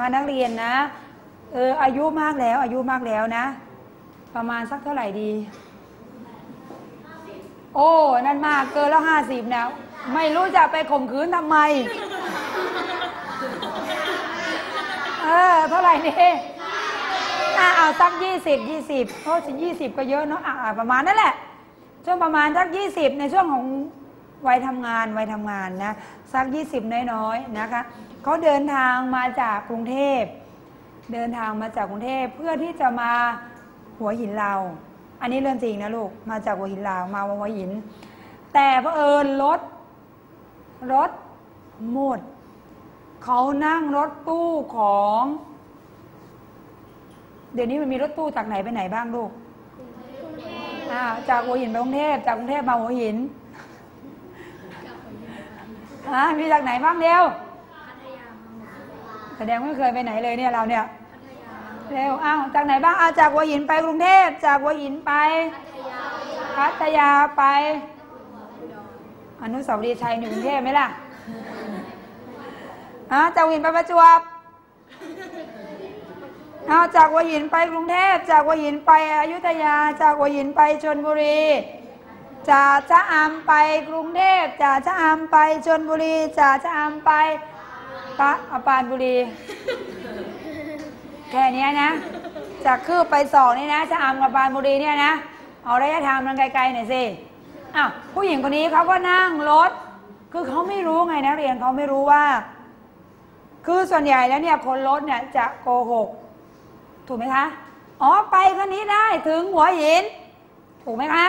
คะนักเรียนนะเอออายุมากแล้ว อายุมากแล้วนะ ประมาณสักเท่าไหร่ดี โอ้นั่นมากเกินแล้วห้าสิบแล้วไม่รู้จะไปข่มขืนทำไม เออ เท่าไหร่นี่อะเอาสักยี่สิบยี่สิบเพราะยี่สิบก็เยอะเนาะอะอะประมาณนั่นแหละ ช่วงประมาณสักยี่สิบในช่วงของ วัยทำงานวัยทำงานนะสักยี่สิบน้อยๆนะคะเขาเดินทางมาจากกรุงเทพ เดินทางมาจากกรุงเทพเพื่อที่จะมาหัวหินเรา อันนี้เรื่องจริงนะลูกมาจากหัวหินลาวมาหัวหิน แต่เผอิญรถรถหมดเขานั่งรถตู้ของ เดี๋ยวนี้มันมีรถตู้จากไหนไปไหนบ้างลูกอ่าจากหัวหินไปกรุงเทพจากกรุงเทพมาหัวหิน ฮะมีจากไหนบ้างเดียวแสดงไม่เคยไปไหนเลยเนี่ยเราเนี่ยเร็วอ้าวจากไหนบ้างอ้าวจากหัวหินไปกรุงเทพจากหัวหินไป พัทยาไป อนุสาวรีย์ชัยอยู่กรุงเทพไหมล่ะอ้าวจากหัวหินไปประจวบอ้าวจากหัวหินไปกรุงเทพจากหัวหินไปอยุธยา จากหัวหินไปชนบุรี จากชะอำไปกรุงเทพจากชะอำไปชนบุรีจากชะอำไปปะอปานบุรี แค่นี้นะ จากคืบไปสองนี่นะชะอำกับปานบุรีเนี่ยนะ เอาระยะทางมันไกลๆหน่อยสิอ้าวผู้หญิงคนนี้เขาก็นั่งรถ คือเขาไม่รู้ไงนักเรียนเขาไม่รู้ว่า คือส่วนใหญ่แล้วเนี่ยคนรถเนี่ยจะโกหก ถูกไหมคะ อ๋อไปคันนี้ได้ถึงหัวหิน ถูกไหมคะ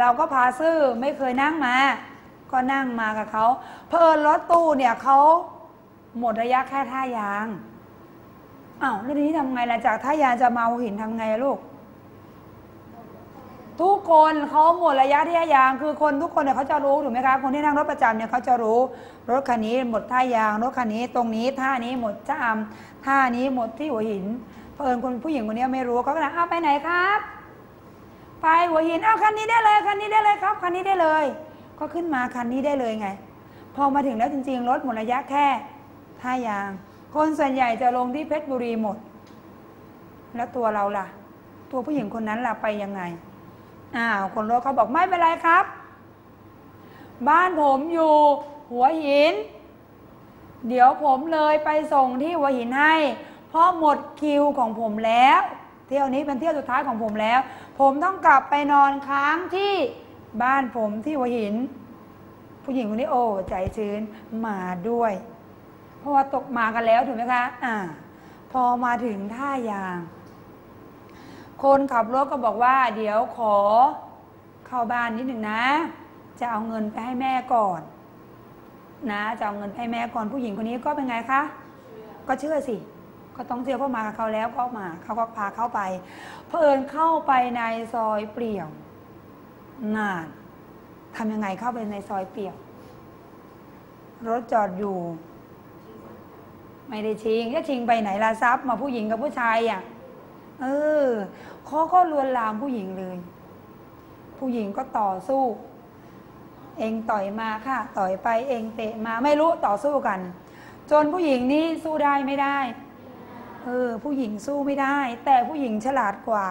เราก็พาซื่อไม่เคยนั่งมา ก็นั่งมากับเขาเพอญรถตู้เนี่ยเขาหมดระยะแค่ท่ายางอ้าวแล้วทีนี้ทำไงล่ะจากท่ายางจะมาหัวหินทำไงลูก ทุกคนเขาหมดระยะที่ท่ายาง คือคนทุกคนเนี่ยเขาจะรู้ถูกไหมคะคนที่นั่งรถประจำเนี่ยเขาจะรู้รถคันนี้หมดท่ายางรถคันนี้ตรงนี้ท่านี้หมดจ้าอำท่านี้หมดที่หัวหินเพอิญคนผู้หญิงคนนี้ไม่รู้เขาก็เลยอ้าวไปไหนครับ ไปหัวหินเอาคันนี้ได้เลยคันนี้ได้เลยครับคันนี้ได้เลย ก็ขึ้นมาคันนี้ได้เลยไง พอมาถึงแล้วจริงๆรถหมดระยะแค่ท่ายาง คนส่วนใหญ่จะลงที่เพชรบุรีหมด แล้วตัวเราล่ะ ตัวผู้หญิงคนนั้นล่ะไปยังไงอ้าวคนรถเขาบอกไม่เป็นไรครับ บ้านผมอยู่หัวหิน เดี๋ยวผมเลยไปส่งที่หัวหินให้เพราะหมดคิวของผมแล้ว เที่ยวนี้เป็นเที่ยวสุดท้ายของผมแล้ว ผมต้องกลับไปนอนค้างที่บ้านผมที่หัวหิน ผู้หญิงคนนี้โอ้ใจชื้นมาด้วย เพราะว่าตกมากันแล้วถูกไหมคะอ่าพอมาถึงท่ายาง คนขับรถก็บอกว่า เดี๋ยวขอเข้าบ้านนิดหนึ่งนะ จะเอาเงินไปให้แม่ก่อน นะ จะเอาเงินไปให้แม่ก่อนผู้หญิงคนนี้ก็เป็นไงคะ ก็เชื่อสิ ก็ต้องเที่ยวเข้ามากับเขาแล้วก็มาเขาก็พาเข้าไป เพอิญเข้าไปในซอยเปลี่ยวงานทำยังไงเข้าไปในซอยเปลี่ยว รถจอดอยู่ ไม่ได้ชิงจะชิงไปไหนล่ะทรัพย์มาผู้หญิงกับผู้ชายอะเออเขาก็ลวนลามผู้หญิงเลย ผู้หญิงก็ต่อสู้ เองต่อยมาค่ะ ต่อยไปเองเตะมาไม่รู้ต่อสู้กัน จนผู้หญิงนี้สู้ได้ไม่ได้ เออ ผู้หญิงสู้ไม่ได้ แต่ผู้หญิงฉลาดกว่า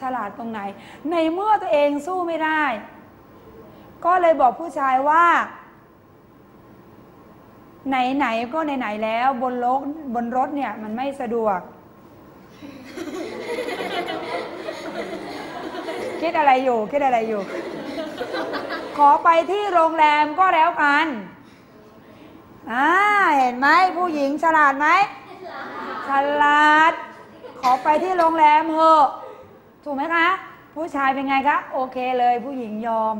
ฉลาดตรงไหน ในเมื่อตัวเองสู้ไม่ได้ ก็เลยบอกผู้ชายว่า ไหนๆก็ไหนๆแล้ว บนรถบนรถเนี่ย มันไม่สะดวก คิดอะไรอยู่ คิดอะไรอยู่ ขอไปที่โรงแรมก็แล้วกันอ่าเห็นไหมผู้หญิงฉลาดไหม ฉลาด ขอไปที่โรงแรมเถอะถูกไหมคะ ผู้ชายเป็นไงคะโอเคเลย ผู้หญิงยอม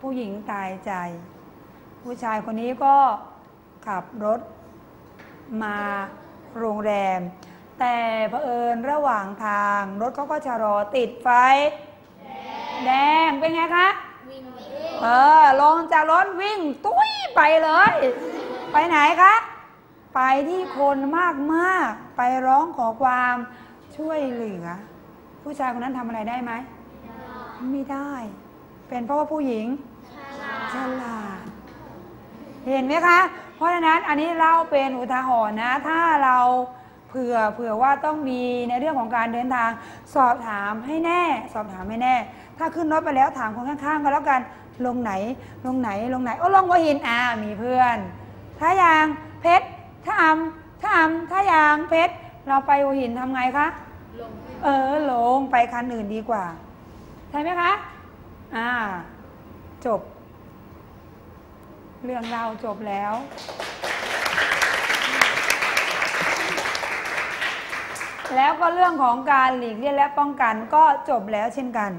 ผู้หญิงตายใจ ผู้ชายคนนี้ก็ขับรถมาโรงแรม แต่เผอิญระหว่างทางรถเขาก็ชะลอติดไฟ แดงเป็นไงคะเออลงจากรถวิ่งตุ้ยไปเลย ไปไหนคะ ไปที่คนมากมากๆ ไปร้องขอความช่วยเหลือ ผู้ชายคนนั้นทำอะไรได้ไหม ไม่ได้ เป็นเพราะว่าผู้หญิงฉลาดเห็นไหมคะ เพราะฉะนั้นอันนี้เล่าเป็นอุทาหรณ์นะ ถ้าเราเผื่อเผื่อว่าต้องมีในเรื่องของการเดินทาง สอบถามให้แน่ สอบถามให้แน่ ถ้าขึ้นรถไปแล้วถามคนข้างๆก็แล้วกันลงไหน ลงไหนลงไหนโอ้ลงหัวหินอ่ามีเพื่อนท่ายางเพชร ท่าอำท่าอำท่ายางเพชร เราไปหัวหินทำไงคะลงที่เออลงไปคันอื่นดีกว่า ใช่ไหมคะ อ่า จบ เรื่องเราวจบแล้ว แล้วก็เรื่องของการหลีกเลี่ยงและป้องกันก็จบแล้วเช่นกัน